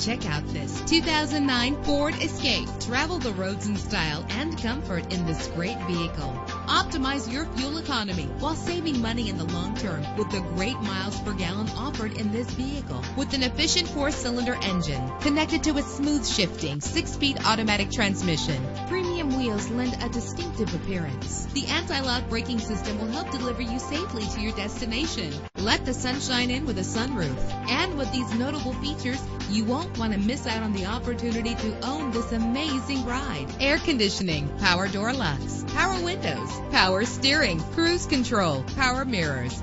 Check out this 2009 Ford Escape. Travel the roads in style and comfort in this great vehicle. Optimize your fuel economy while saving money in the long term with the great miles per gallon offered in this vehicle. With an efficient four-cylinder engine connected to a smooth shifting six-speed automatic transmission, wheels lend a distinctive appearance. The anti-lock braking system will help deliver you safely to your destination. Let the sunshine in with a sunroof. And with these notable features, you won't want to miss out on the opportunity to own this amazing ride. Air conditioning, power door locks, power windows, power steering, cruise control, power mirrors,